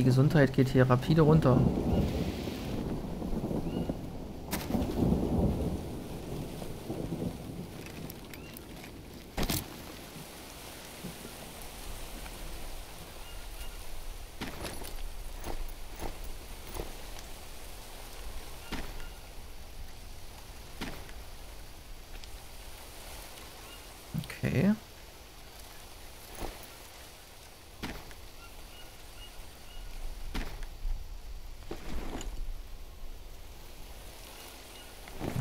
Die Gesundheit geht hier rapide runter. Okay.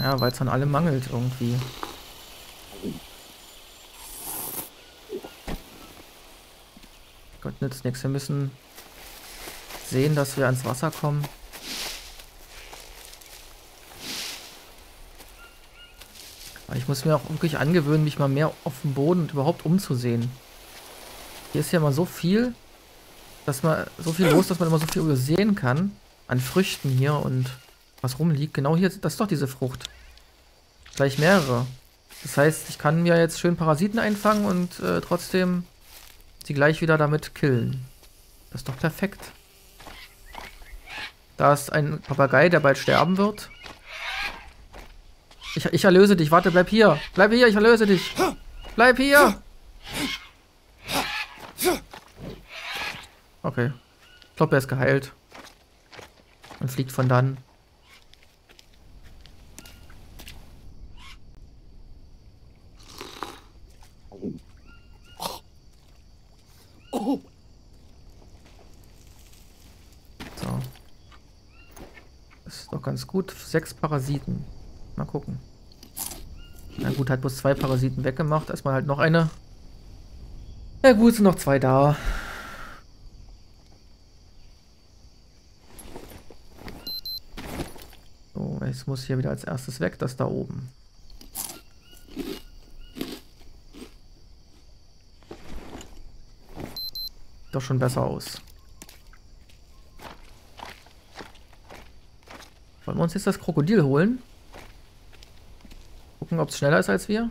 Ja, weil es an allem mangelt irgendwie. Gott nützt nichts. Wir müssen sehen, dass wir ans Wasser kommen. Ich muss mir auch wirklich angewöhnen, mich mal mehr auf dem Boden und überhaupt umzusehen. Hier ist ja mal so viel, dass man so viel los, dass man immer so viel übersehen kann an Früchten hier und was rumliegt. Genau hier, das ist doch diese Frucht. Gleich mehrere. Das heißt, ich kann mir jetzt schön Parasiten einfangen und äh, trotzdem sie gleich wieder damit killen. Das ist doch perfekt. Da ist ein Papagei, der bald sterben wird. Ich, ich erlöse dich. Warte, bleib hier. Bleib hier, ich erlöse dich. Bleib hier. Okay. Ich glaube, er ist geheilt. Und fliegt von dann. So. Das ist doch ganz gut. Sechs Parasiten. Mal gucken. Na gut, hat bloß zwei Parasiten weggemacht. Erstmal halt noch eine. Ja gut, sind noch zwei da. So, jetzt muss hier wieder als erstes weg, das da oben. Doch schon besser aus. Wollen wir uns jetzt das Krokodil holen? Gucken, ob es schneller ist als wir.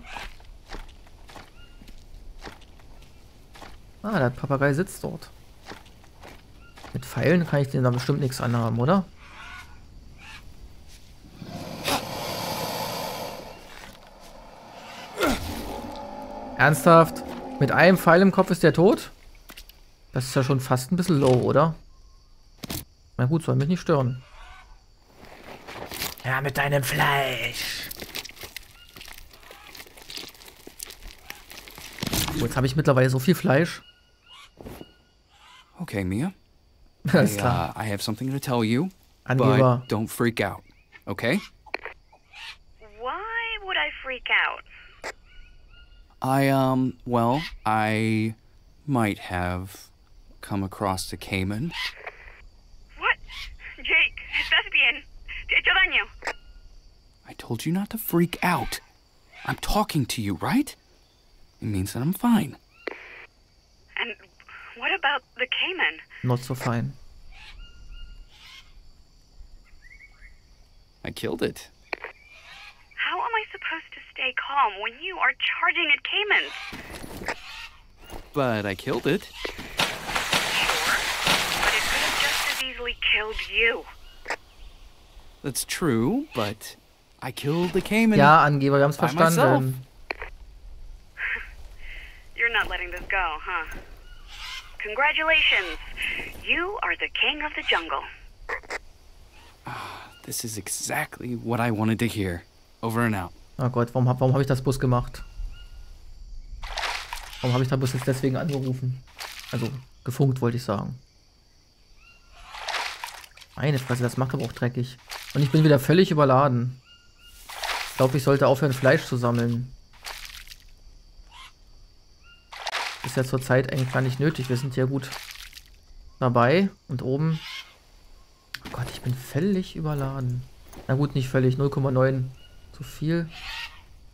Ah, der Papagei sitzt dort. Mit Pfeilen kann ich den da bestimmt nichts anhaben, oder? Ernsthaft? Mit einem Pfeil im Kopf ist der tot? Das ist ja schon fast ein bisschen low, oder? Na gut, soll mich nicht stören. Ja, mit deinem Fleisch. Oh, jetzt habe ich mittlerweile so viel Fleisch. Okay, Mia. Alles I, klar. uh, I have something to tell you, Angeber. but don't freak out. Okay? Why would I freak out? I um, well, I might have come across the Cayman. What? Jake, estás bien. Te he hecho daño. I told you not to freak out. I'm talking to you, right? It means that I'm fine. And what about the Cayman? Not so fine. I killed it. How am I supposed to stay calm when you are charging at Caymans? But I killed it. Sure. But it could have just as easily killed you. That's true, but I killed the Cayman. Ja, Angeber, wir haben es By verstanden. You're not letting this go, huh? Congratulations. You are the king of the jungle. This is exactly what I wanted to hear. Over and out. Oh Gott, warum, hab- warum habe ich das Bus gemacht? Warum habe ich da Bus jetzt deswegen angerufen? Also, gefunkt wollte ich sagen. Meine Fresse, das macht aber auch dreckig. Und ich bin wieder völlig überladen. Ich glaube, ich sollte aufhören, Fleisch zu sammeln. Ist ja zurzeit eigentlich gar nicht nötig. Wir sind ja gut dabei. Und oben... Oh Gott, ich bin völlig überladen. Na gut, nicht völlig. 0,9 zu viel.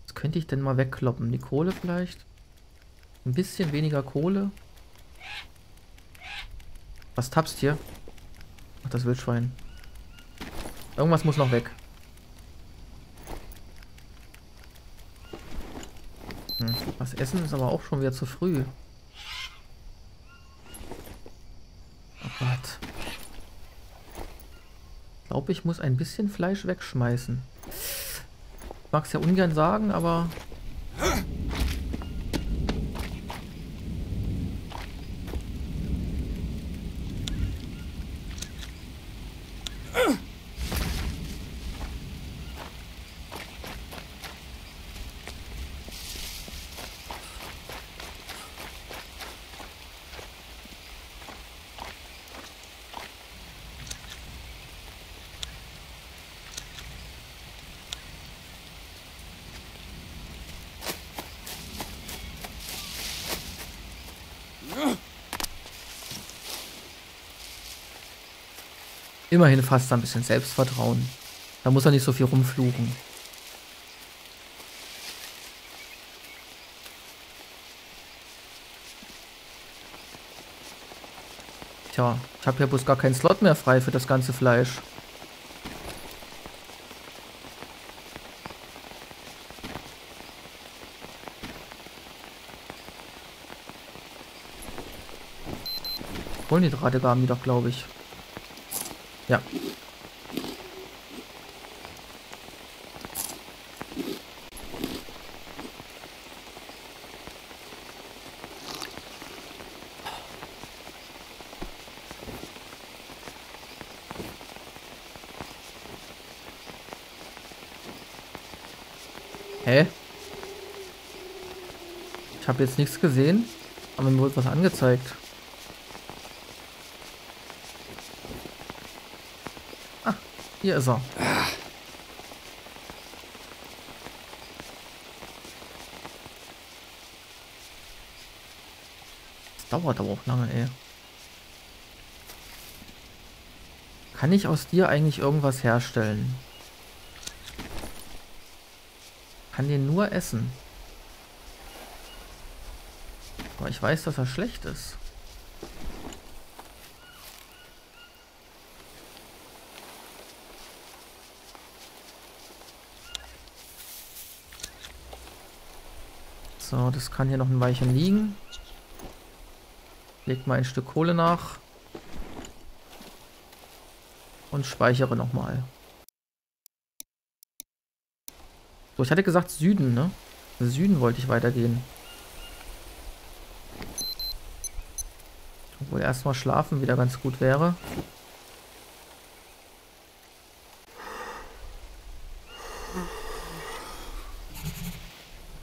Was könnte ich denn mal wegkloppen? Die Kohle vielleicht? Ein bisschen weniger Kohle. Was tappst hier? Ach, das Wildschwein. Irgendwas muss noch weg. Hm. Was essen ist aber auch schon wieder zu früh. Oh Gott. Glaube, ich muss ein bisschen Fleisch wegschmeißen. Mag es ja ungern sagen, aber Immerhin fast ein bisschen Selbstvertrauen. Da muss er nicht so viel rumfluchen. Tja, ich habe ja bloß gar keinen Slot mehr frei für das ganze Fleisch. Kohlenhydrate gaben die doch, glaube ich. Ja. Hä? Ich habe jetzt nichts gesehen, aber mir wurde was angezeigt. Hier ist er. Das dauert aber auch lange, ey. Kann ich aus dir eigentlich irgendwas herstellen? Kann den nur essen. Aber ich weiß, dass er schlecht ist. So, das kann hier noch ein Weilchen liegen. Leg mal ein Stück Kohle nach. Und speichere nochmal. So, ich hatte gesagt Süden, ne? Süden wollte ich weitergehen. Obwohl erstmal schlafen wieder ganz gut wäre.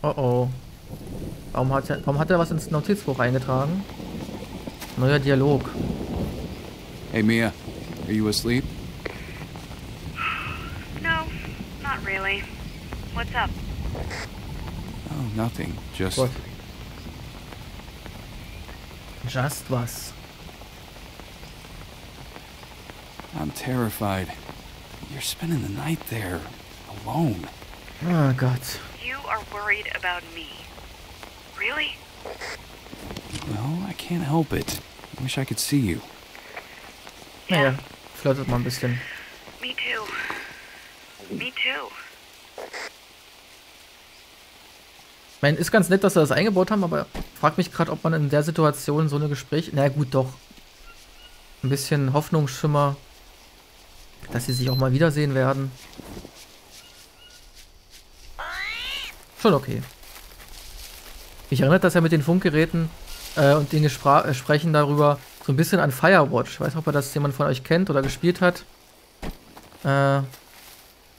Oh oh. Warum hat, er, warum hat er was ins Notizbuch eingetragen? Neuer Dialog. Hey, Mia. Are you asleep? No, not really. What's up? Oh, nothing. Just. Gott. Just was. I'm terrified. You're spending the night there. Alone. Oh Gott. You are worried about me. Really? Well, I can't help it. I wish I could see you. Naja, flirtet mal ein bisschen. Me too. Me too. Ich meine, ist ganz nett, dass sie das eingebaut haben, aber frag mich gerade, ob man in der Situation so eine Gespräch. Na gut, doch. Ein bisschen Hoffnungsschimmer, dass sie sich auch mal wiedersehen werden. Schon okay. Mich erinnert das ja mit den Funkgeräten äh, und den Gespra äh, Sprechen darüber so ein bisschen an Firewatch. Ich weiß nicht, ob das jemand von euch kennt oder gespielt hat. Äh,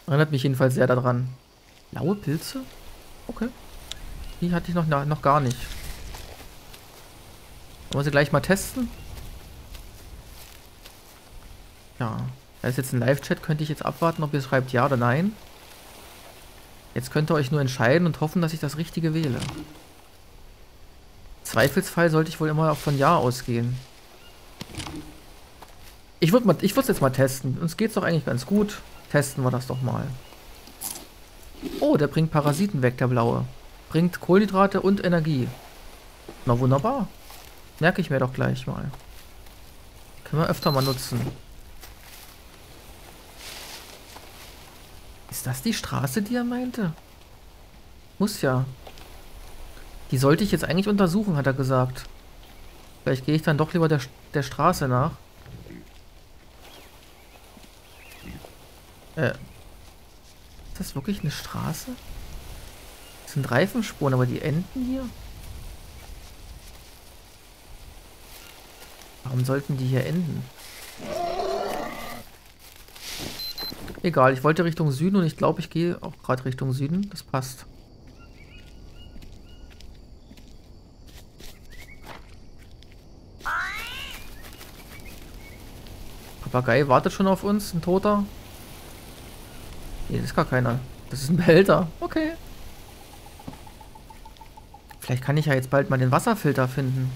erinnert mich jedenfalls sehr daran. Blaue Pilze? Okay. Die hatte ich noch, noch gar nicht. Wollen wir sie gleich mal testen? Ja. Da ist jetzt ein Live-Chat. Könnte ich jetzt abwarten, ob ihr schreibt ja oder nein. Jetzt könnt ihr euch nur entscheiden und hoffen, dass ich das Richtige wähle. Zweifelsfall sollte ich wohl immer von Ja ausgehen. Ich würde es jetzt mal testen. Uns geht es doch eigentlich ganz gut. Testen wir das doch mal. Oh, der bringt Parasiten weg, der blaue. Bringt Kohlenhydrate und Energie. Na wunderbar. Merke ich mir doch gleich mal. Können wir öfter mal nutzen. Ist das die Straße, die er meinte? Muss ja. Die sollte ich jetzt eigentlich untersuchen, hat er gesagt. Vielleicht gehe ich dann doch lieber der, der Straße nach. Äh. Ist das wirklich eine Straße? Das sind Reifenspuren, aber die enden hier? Warum sollten die hier enden? Egal, ich wollte Richtung Süden und ich glaube, ich gehe auch gerade Richtung Süden. Das passt. Papagei wartet schon auf uns, ein Toter. Das ist gar keiner. Das ist ein Behälter. Okay. Vielleicht kann ich ja jetzt bald mal den Wasserfilter finden.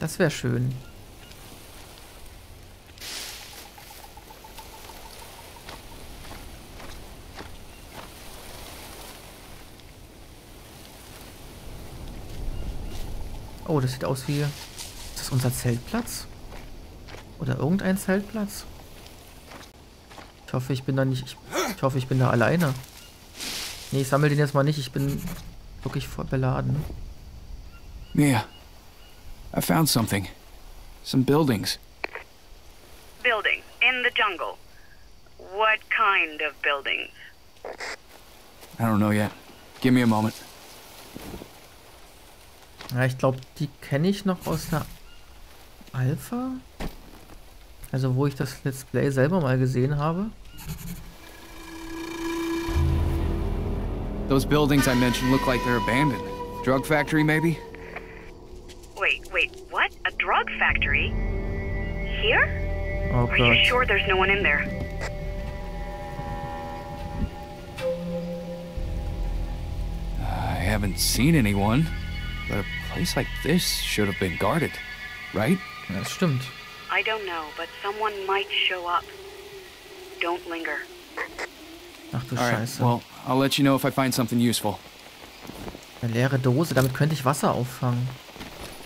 Das wäre schön. Oh, das sieht aus wie... Ist das unser Zeltplatz? Oder irgendein Zeltplatz? Ich hoffe, ich bin da nicht... Ich, ich hoffe, ich bin da alleine. Nee, ich sammle den jetzt mal nicht. Ich bin wirklich voll beladen. Mia, I found something. Some buildings. Building in the jungle. What kind of buildings? I don't know yet. Give me a moment. Ja, ich glaube, die kenne ich noch aus der Alpha. Also wo ich das Let's Play selber mal gesehen habe. Those buildings I mentioned look like they're abandoned. Drug factory, maybe? Wait, wait, what? A drug factory? Here? Oh Are you Gott. sure there's no one in there? I haven't seen anyone, but a place like this should have been guarded, right? Das stimmt. I don't know, but someone might show up. Don't linger. Ach du All right. Scheiße. Well, I'll let you know if I find something useful. Eine leere Dose, damit könnte ich Wasser auffangen.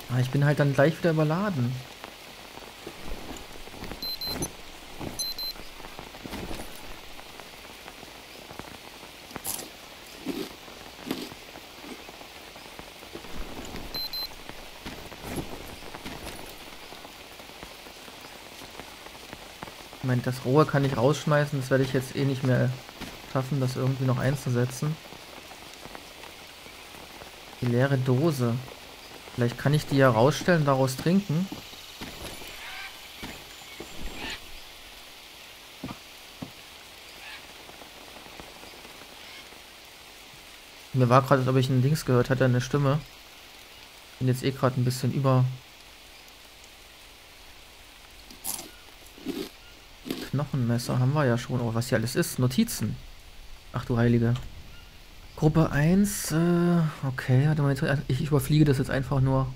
Aber ich bin halt dann gleich wieder überladen. Moment, das Rohe kann ich rausschmeißen. Das werde ich jetzt eh nicht mehr schaffen, das irgendwie noch einzusetzen. Die leere Dose. Vielleicht kann ich die ja rausstellen, daraus trinken. Mir war gerade, als ob ich ein Dings gehört hatte, eine Stimme. Bin jetzt eh gerade ein bisschen über. Knochenmesser haben wir ja schon. Oh, was hier alles ist. Notizen. Ach du Heilige. Gruppe 1, äh, okay, warte mal, ich überfliege das jetzt einfach nur.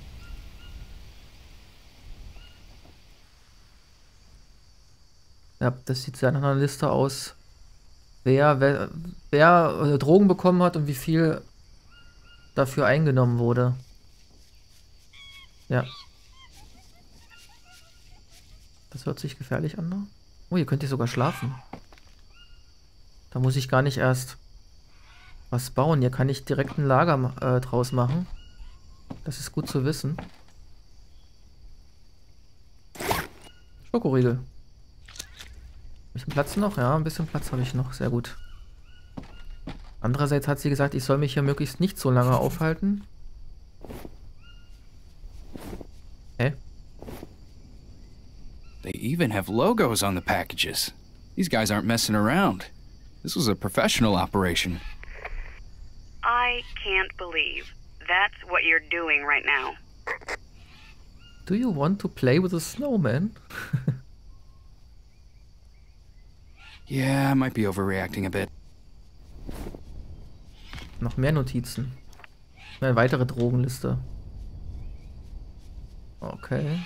Ja, das sieht sehr nach einer Liste aus. Wer, wer, wer äh, Drogen bekommen hat und wie viel dafür eingenommen wurde. Ja. Das hört sich gefährlich an. Ne? Oh, hier könnt ihr sogar schlafen. Da muss ich gar nicht erst was bauen. Hier kann ich direkt ein Lager äh, draus machen. Das ist gut zu wissen. Schokoriegel. Hab ich einen Platz noch? Ja, ein bisschen Platz habe ich noch. Sehr gut. Andererseits hat sie gesagt, ich soll mich hier möglichst nicht so lange aufhalten. They even have logos on the packages. These guys aren't messing around. This was a professional operation. I can't believe that's what you're doing right now. Do you want to play with a snowman? Yeah, I might be overreacting a bit. Noch mehr Notizen. Eine weitere Drogenliste. Okay.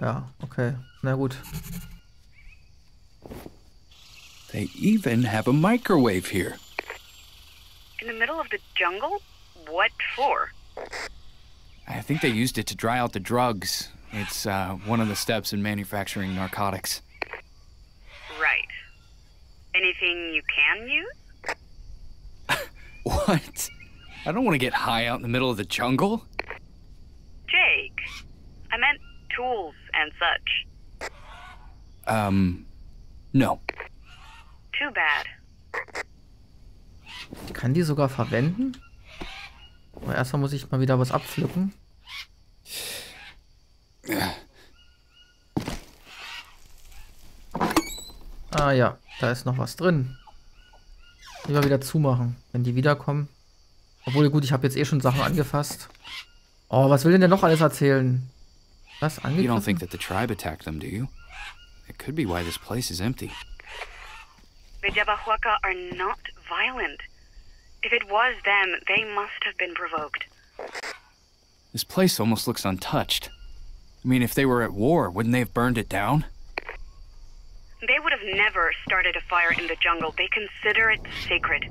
Ja, okay. Na gut. They even have a microwave here. In the middle of the jungle? What for? I think they used it to dry out the drugs. It's uh, one of the steps in manufacturing narcotics. Right. Anything you can use? What? I don't want to get high out in the middle of the jungle. Jake, I meant tools and such. Um, no. Too bad. Ich kann die sogar verwenden. Aber erstmal muss ich mal wieder was abpflücken. Ah ja, da ist noch was drin. Lieber wieder zumachen, wenn die wiederkommen. Obwohl, gut, ich habe jetzt eh schon Sachen angefasst. Oh, was will denn der noch alles erzählen? Was, You don't think that the tribe attacked them, do you? It could be why this place is empty. The Yabahuaca are not violent. If it was them, they must have been provoked. This place almost looks untouched. I mean, if they were at war, wouldn't they have burned it down? They would have never started a fire in the jungle. They consider it sacred.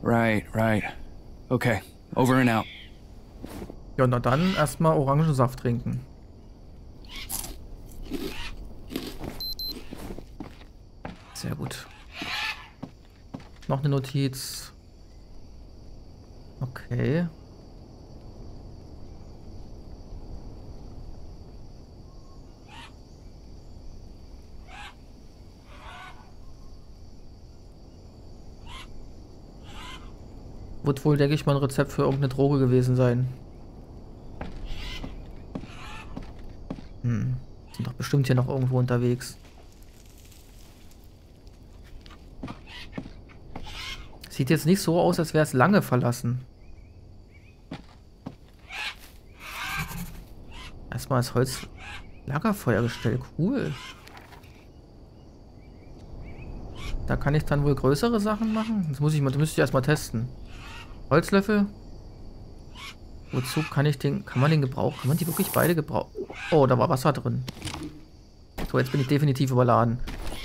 Right, right. Okay, over and out. Ja, na dann erstmal Orangensaft trinken. Sehr gut. Noch eine Notiz. Okay. Wird wohl, denke ich mal, ein Rezept für irgendeine Droge gewesen sein. Hm. Sind doch bestimmt hier noch irgendwo unterwegs. Sieht jetzt nicht so aus, als wäre es lange verlassen. Erstmal das Holz Lagerfeuer gestellt. Cool. Da kann ich dann wohl größere Sachen machen. Das muss ich mal, das müsste ich erstmal testen. Holzlöffel. Wozu kann ich den, kann man den gebrauchen? Kann man die wirklich beide gebrauchen? Oh, da war Wasser drin. So, jetzt bin ich definitiv überladen.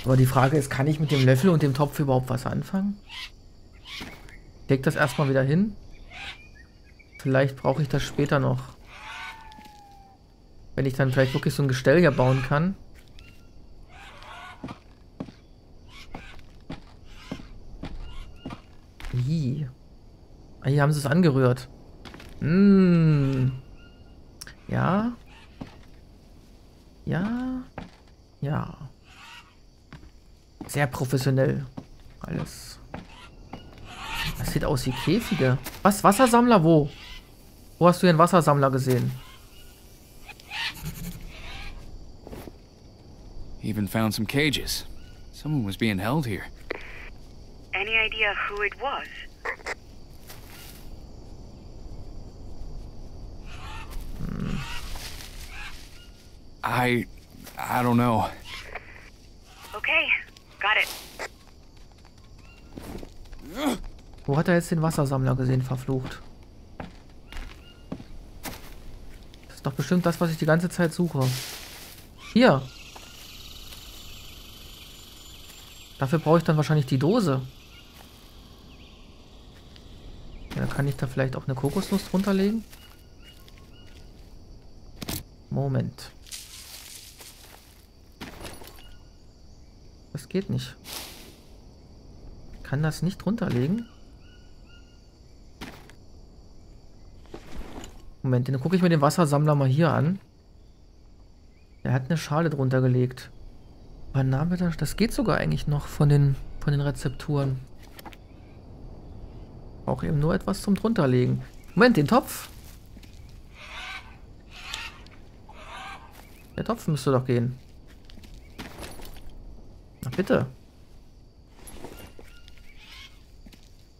Aber die Frage ist, kann ich mit dem Löffel und dem Topf überhaupt was anfangen? Leg das erstmal wieder hin. Vielleicht brauche ich das später noch. Wenn ich dann vielleicht wirklich so ein Gestell hier bauen kann. Wie? Ah, hier haben sie es angerührt. Hm. Ja. Ja. Ja. Sehr professionell. Alles. Das sieht aus wie Käfige. Was? Wassersammler? Wo? Wo hast du den Wassersammler gesehen? Even found some cages. Someone was being held here. Any idea who it was? I. I don't know. Okay, got it. Wo hat er jetzt den Wassersammler gesehen, verflucht? Das ist doch bestimmt das, was ich die ganze Zeit suche. Hier. Dafür brauche ich dann wahrscheinlich die Dose. Ja, kann ich da vielleicht auch eine Kokosnuss drunter legen? Moment. Das geht nicht. Kann das nicht drunter legen? Moment, dann gucke ich mir den Wassersammler mal hier an. Er hat eine Schale drunter gelegt. Das? Das geht sogar eigentlich noch von den, von den Rezepturen. Auch eben nur etwas zum drunterlegen. Moment, den Topf. Der Topf müsste doch gehen. Na bitte.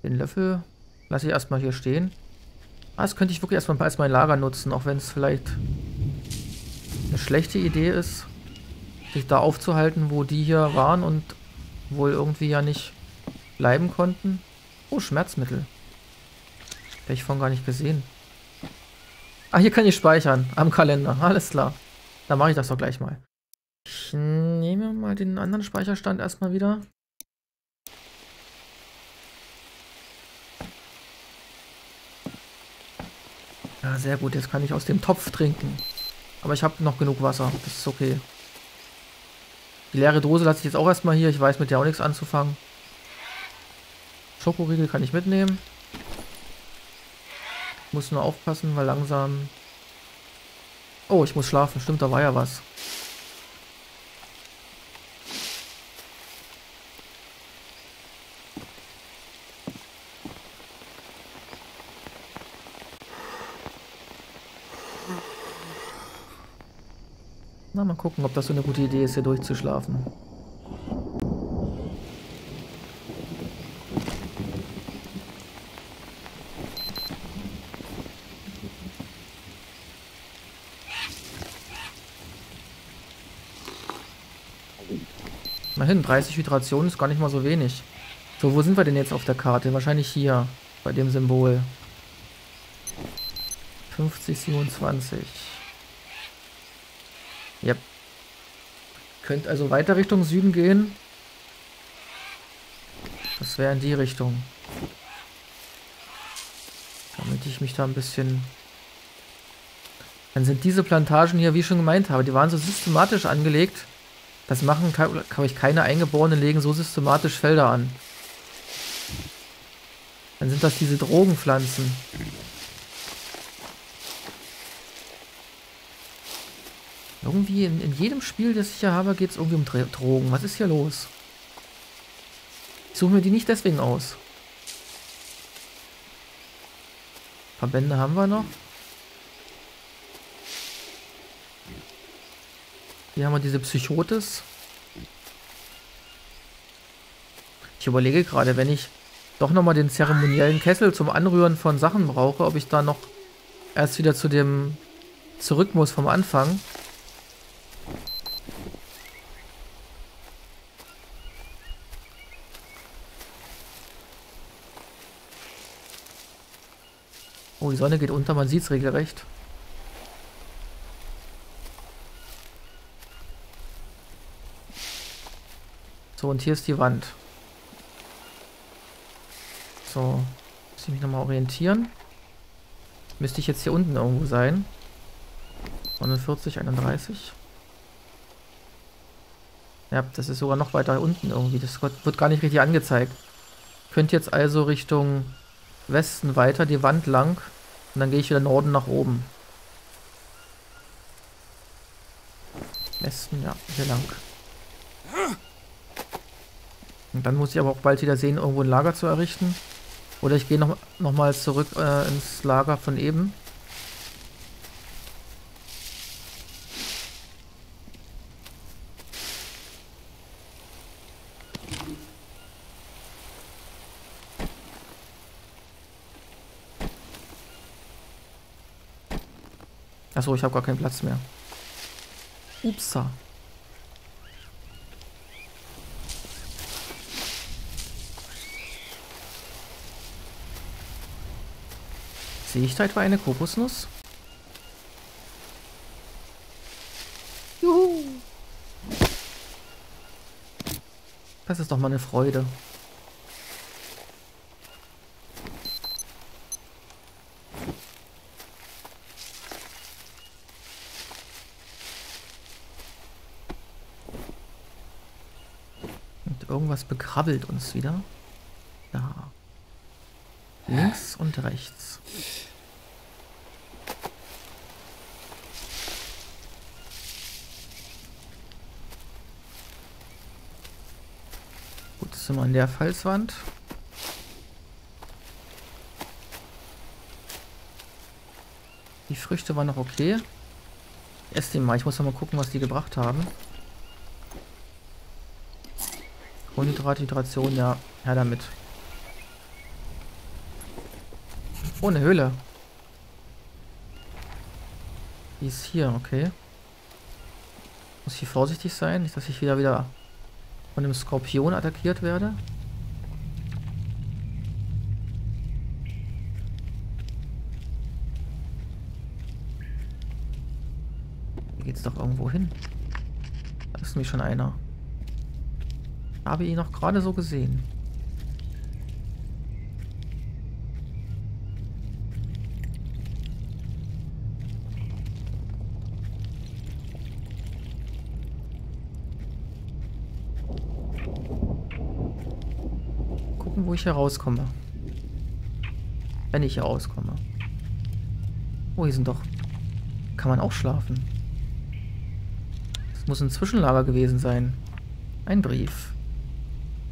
Den Löffel lasse ich erstmal hier stehen. Ah, das könnte ich wirklich erstmal als mein Lager nutzen, auch wenn es vielleicht eine schlechte Idee ist, sich da aufzuhalten, wo die hier waren und wohl irgendwie ja nicht bleiben konnten. Oh, Schmerzmittel. Hätte ich vorhin gar nicht gesehen. Ah, hier kann ich speichern. Am Kalender. Alles klar. Dann mache ich das doch gleich mal. Ich nehme mal den anderen Speicherstand erstmal wieder. Ja, sehr gut. Jetzt kann ich aus dem Topf trinken. Aber ich habe noch genug Wasser. Das ist okay. Die leere Dose lasse ich jetzt auch erstmal hier. Ich weiß mit der auch nichts anzufangen. Schokoriegel kann ich mitnehmen. Muss nur aufpassen, weil langsam... Oh, ich muss schlafen. Stimmt, da war ja was. Gucken, ob das so eine gute Idee ist, hier durchzuschlafen. Immerhin, 30 Hydrationen ist gar nicht mal so wenig. So, wo sind wir denn jetzt auf der Karte? Wahrscheinlich hier, bei dem Symbol. 50, 27. Könnt also weiter Richtung Süden gehen. Das wäre in die Richtung. Damit ich mich da ein bisschen... Dann sind diese Plantagen hier, wie ich schon gemeint habe, die waren so systematisch angelegt. Das machen, glaube ich, keine Eingeborenen legen so systematisch Felder an. Dann sind das diese Drogenpflanzen. Irgendwie in, in jedem Spiel, das ich hier habe, geht es irgendwie um Drogen. Was ist hier los? Ich suche mir die nicht deswegen aus. Verbände haben wir noch. Hier haben wir diese Psychotis. Ich überlege gerade, wenn ich doch nochmal den zeremoniellen Kessel zum Anrühren von Sachen brauche, ob ich da noch erst wieder zu dem zurück muss vom Anfang. Oh, die Sonne geht unter, man sieht es regelrecht. So, und hier ist die Wand. So, muss ich mich nochmal orientieren. Müsste ich jetzt hier unten irgendwo sein. 49, 31. Ja, das ist sogar noch weiter unten irgendwie. Das wird gar nicht richtig angezeigt. Könnt jetzt also Richtung Westen weiter, die Wand lang. Und dann gehe ich wieder Norden nach oben. Westen, ja, hier lang. Und dann muss ich aber auch bald wieder sehen, irgendwo ein Lager zu errichten. Oder ich gehe noch, noch zurück äh, ins Lager von eben. Achso, ich habe gar keinen Platz mehr. Upsa. Sehe ich da etwa eine Kokosnuss? Juhu! Das ist doch mal eine Freude. Irgendwas bekrabbelt uns wieder. Da. Links und rechts. Gut, sind wir an der Felswand. Die Früchte waren noch okay. Erst den mal. Ich muss noch mal gucken, was die gebracht haben. Kohlenhydrat, Hydration, ja. Ja, damit. Oh, eine Höhle. Die ist hier, okay. Muss hier vorsichtig sein, nicht, dass ich wieder wieder von einem Skorpion attackiert werde. Hier geht's doch irgendwo hin. Da ist nämlich schon einer. Habe ihn noch gerade so gesehen. ich hier rauskomme. Wenn ich hier rauskomme. Oh, hier sind doch... Kann man auch schlafen. Das muss ein Zwischenlager gewesen sein. Ein Brief.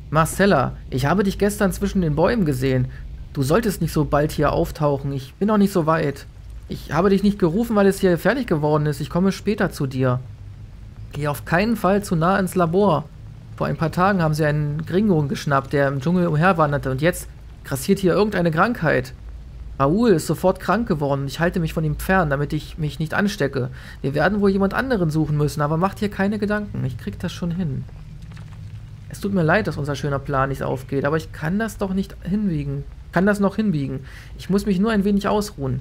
Marcella, ich habe dich gestern zwischen den Bäumen gesehen. Du solltest nicht so bald hier auftauchen. Ich bin noch nicht so weit. Ich habe dich nicht gerufen, weil es hier fertig geworden ist. Ich komme später zu dir. Geh auf keinen Fall zu nah ins Labor. Vor ein paar Tagen haben sie einen Gringo geschnappt, der im Dschungel umherwanderte. Und jetzt grassiert hier irgendeine Krankheit. Raoul ist sofort krank geworden. Ich halte mich von ihm fern, damit ich mich nicht anstecke. Wir werden wohl jemand anderen suchen müssen, aber macht dir keine Gedanken. Ich krieg das schon hin. Es tut mir leid, dass unser schöner Plan nicht aufgeht, aber ich kann das doch nicht hinbiegen. Kann das noch hinbiegen. Ich muss mich nur ein wenig ausruhen.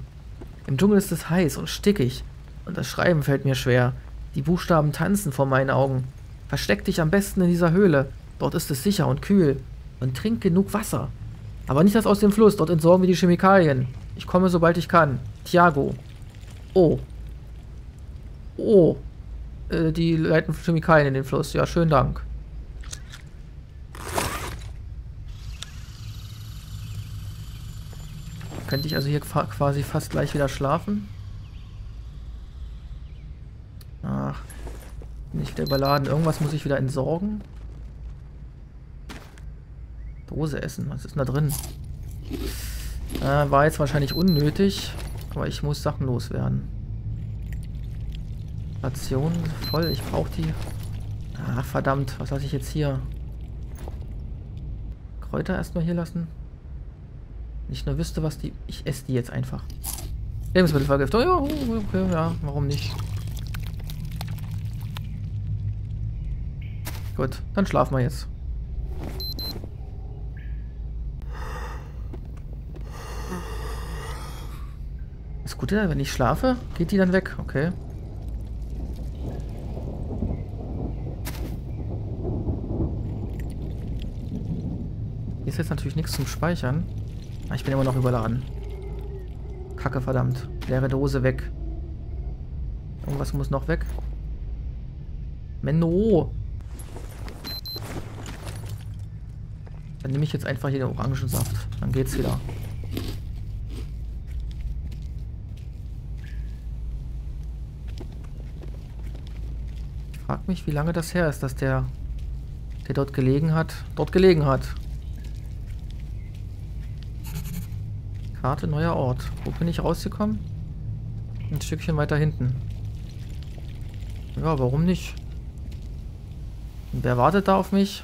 Im Dschungel ist es heiß und stickig. Und das Schreiben fällt mir schwer. Die Buchstaben tanzen vor meinen Augen. Versteck dich am besten in dieser Höhle. Dort ist es sicher und kühl. Und trink genug Wasser. Aber nicht das aus dem Fluss, dort entsorgen wir die Chemikalien. Ich komme, sobald ich kann. Thiago. Oh. Oh. Äh, die leiten Chemikalien in den Fluss. Ja, schönen Dank. Könnte ich also hier quasi fast gleich wieder schlafen? Ach. Bin ich wieder überladen. Irgendwas muss ich wieder entsorgen. Dose essen. Was ist denn da drin? Äh, war jetzt wahrscheinlich unnötig, aber ich muss Sachen loswerden. Ration voll, ich brauche die. Ach, verdammt, was lasse ich jetzt hier? Kräuter erstmal hier lassen. Nicht nur wüsste, was die... Ich esse die jetzt einfach. Lebensmittelvergiftung. Ja, okay, ja, warum nicht? Gut, dann schlafen wir jetzt. Ist gut, wenn ich schlafe, geht die dann weg. Okay. Hier ist jetzt natürlich nichts zum Speichern. Ich bin immer noch überladen. Kacke, verdammt. Leere Dose weg. Irgendwas muss noch weg. Menno! Dann nehme ich jetzt einfach hier den Orangensaft. Dann geht's wieder. frag mich, wie lange das her ist, dass der, der dort gelegen hat, dort gelegen hat. Karte, neuer Ort. Wo bin ich rausgekommen? Ein Stückchen weiter hinten. Ja, warum nicht? Wer wartet da auf mich?